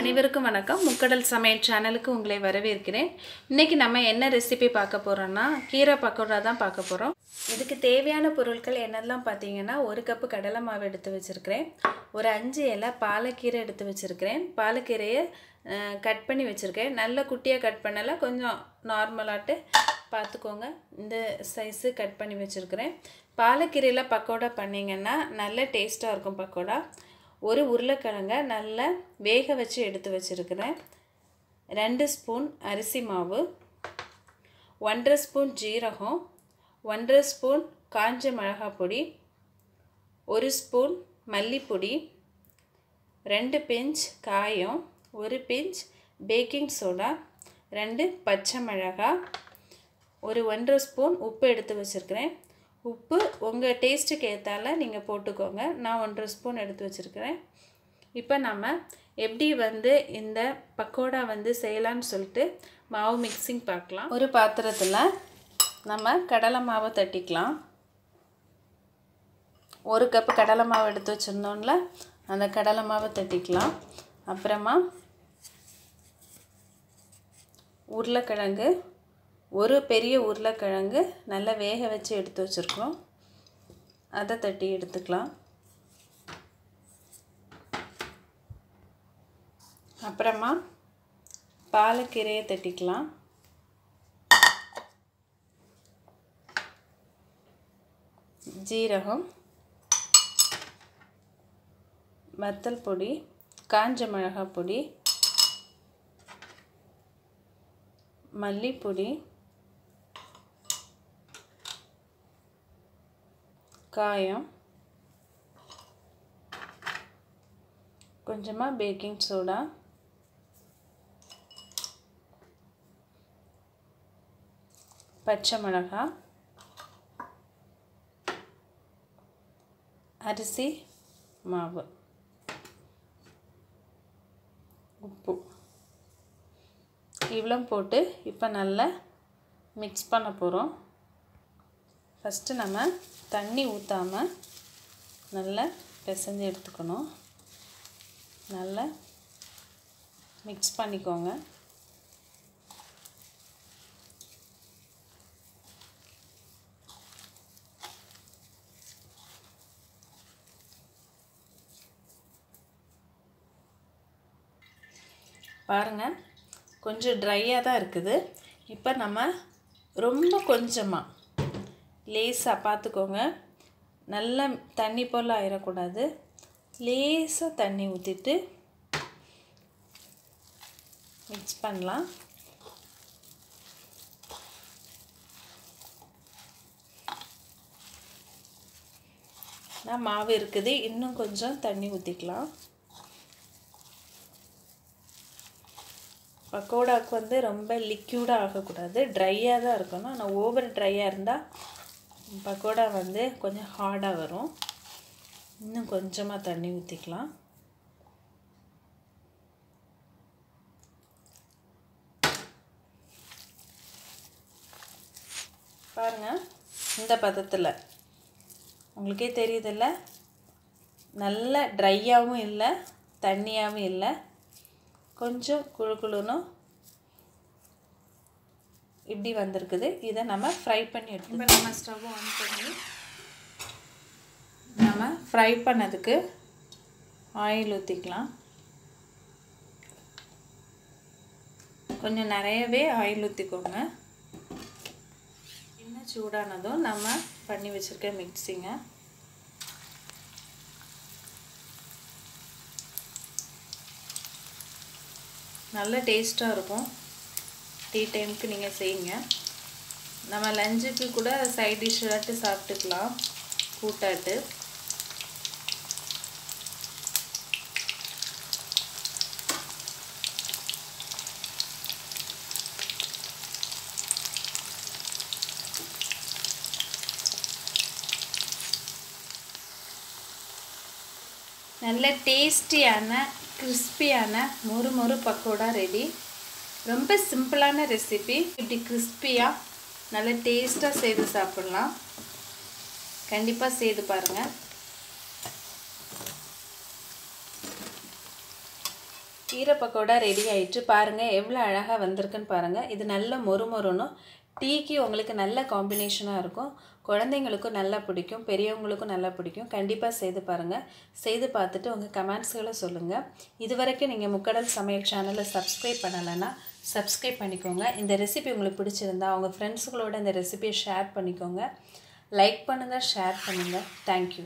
அனைவருக்கும் வணக்கம். முக்கடல் சமையல் சேனலுக்கு உங்களை வரவேற்கிறேன். இன்றைக்கி நம்ம என்ன ரெசிபி பார்க்க போகிறோன்னா கீரை பக்கோடா தான் பார்க்க போகிறோம் இதுக்கு தேவையான பொருட்கள் என்னெல்லாம் பார்த்தீங்கன்னா ஒரு கப்பு கடலை மாவு எடுத்து வச்சுருக்கிறேன். ஒரு அஞ்சு இலை பாலக்கீரை எடுத்து வச்சுருக்கிறேன். பாலக்கீரையை கட் பண்ணி வச்சுருக்கேன். நல்ல குட்டியாக கட் பண்ணலை கொஞ்சம் நார்மலாட்டு பார்த்துக்கோங்க. இந்த சைஸு கட் பண்ணி வச்சுருக்கிறேன். பாலக்கீரையில் பக்கோடா பண்ணிங்கன்னா நல்ல டேஸ்ட்டாக இருக்கும் பக்கோடா. ஒரு உருளைக்கிழங்கை நல்லா வேக வச்சு எடுத்து வச்சுருக்கிறேன். ரெண்டு ஸ்பூன் அரிசி மாவு ஒன்றரை ஸ்பூன் ஜீரகம் ஒன்றரை ஸ்பூன் காஞ்ச மிளகாய் பொடி ஒரு ஸ்பூன் மல்லிப்பொடி ரெண்டு பிஞ்ச் காயம் ஒரு பிஞ்ச் பேக்கிங் சோடா ரெண்டு பச்சை மிளகாய் ஒரு ஒன்றரை ஸ்பூன் உப்பு எடுத்து வச்சுருக்கிறேன். உப்பு உங்கள் டேஸ்ட்டுக்கு ஏற்றால நீங்கள் போட்டுக்கோங்க. நான் ஒன்றரை ஸ்பூன் எடுத்து வச்சுருக்கிறேன். இப்போ நம்ம எப்படி வந்து இந்த பக்கோடா வந்து செய்யலான்னு சொல்லிட்டு மாவு மிக்சிங் பார்க்கலாம். ஒரு பாத்திரத்தில் நம்ம கடலை மாவை தட்டிக்கலாம். ஒரு கப்பு கடலை மாவு எடுத்து வச்சுருந்தோம்ல அந்த கடலை மாவை தட்டிக்கலாம். அப்புறமா உருளைக்கிழங்கு ஒரு பெரிய உருளைக்கிழங்கு நல்லா வேக வச்சு எடுத்து வச்சுருக்கோம் அதை தட்டி எடுத்துக்கலாம். அப்புறமா பாலக்கீரையை தட்டிக்கலாம். ஜீரகம் வத்தல் பொடி காஞ்ச மிளகாய் பொடி மல்லிப்பொடி காயம் கொஞ்சமாக பேக்கிங் சோடா பச்சை மிளகா அரிசி மாவு உப்பு. இவ்வளோ போட்டு இப்போ நல்லா மிக்ஸ் பண்ண போகிறோம் ஃபஸ்ட்டு நம்ம தண்ணி ஊற்றாமல் நல்லா பிசைஞ்சு எடுத்துக்கணும். நல்லா மிக்ஸ் பண்ணிக்கோங்க. பாருங்கள் கொஞ்சம் ட்ரையாக தான் இருக்குது. இப்போ நம்ம ரொம்ப கொஞ்சமாக லேசாக பார்த்துக்கோங்க நல்லா தண்ணி போல் ஆயிடக்கூடாது லேசாக தண்ணி ஊற்றிட்டு மிக்ஸ் பண்ணலாம். நான் மாவு இருக்குது. இன்னும் கொஞ்சம் தண்ணி ஊற்றிக்கலாம் பக்கோடாவுக்கு வந்து ரொம்ப லிக்யூடாக ஆகக்கூடாது. ட்ரையாக தான் இருக்கணும். ஆனால் ஓவர் ட்ரையாக இருந்தால் பக்கோடா வந்து கொஞ்சம் ஹார்டாக வரும். இன்னும் கொஞ்சமாக தண்ணி ஊற்றிக்கலாம் பாருங்கள் இந்த பதத்தில். உங்களுக்கே தெரியுதில்ல நல்ல ட்ரையாகவும் இல்லை தண்ணியாகவும் இல்லை. கொஞ்சம் குழு குழுனும் இப்படி வந்திருக்குது. இதை நம்ம ஃப்ரை பண்ணி எடுத்து நம்ம ஸ்டவ் ஆன் பண்ணி நம்ம ஃப்ரை பண்ணதுக்கு ஆயில் ஊற்றிக்கலாம் கொஞ்சம் நிறையவே ஆயில் ஊற்றிக்கோங்க இன்னும் சூடானதும் நம்ம பண்ணி வச்சுருக்க மிக்சிங்க நல்ல டேஸ்ட்டாக இருக்கும். டீ டைமுக்கு நீங்கள் செய்யுங்க. நம்ம லஞ்சுக்கு கூட சைட் டிஷ்ஷாட்டு சாப்பிட்டுக்கலாம். கூட்டாட்டு. நல்ல டேஸ்டியான கிறிஸ்பியான மொறு மொறு பக்கோடா ரெடி ரொம்ப சிம்பிளான ரெசிபி இப்படி கிறிஸ்பியாக நல்ல டேஸ்ட்டாக செய்து சாப்பிட்லாம். கண்டிப்பாக செய்து பாருங்கள் கீரை பக்கோடா ரெடி ஆயிட்டு பாருங்கள் எவ்வளோ அழகாக வந்திருக்குன்னு பாருங்கள் இது நல்ல மொறு மொறுனும் டீக்கு உங்களுக்கு நல்ல காம்பினேஷனாக இருக்கும். குழந்தைங்களுக்கும் நல்லா பிடிக்கும் பெரியவங்களுக்கும் நல்லா பிடிக்கும். கண்டிப்பாக செய்து பாருங்கள் செய்து பார்த்துட்டு உங்கள் கமெண்ட்ஸ்களை சொல்லுங்கள் இது வரைக்கும் நீங்கள் முக்கடல் சமையல் சேனலை சப்ஸ்கிரைப் பண்ணலைன்னா சப்ஸ்கிரைப் பண்ணிக்கோங்க. இந்த ரெசிபி உங்களுக்கு பிடிச்சிருந்தா உங்கள் ஃப்ரெண்ட்ஸுகளோட இந்த ரெசிபியை ஷேர் பண்ணிக்கோங்க. லைக் பண்ணுங்கள் ஷேர் பண்ணுங்கள் தேங்க்யூ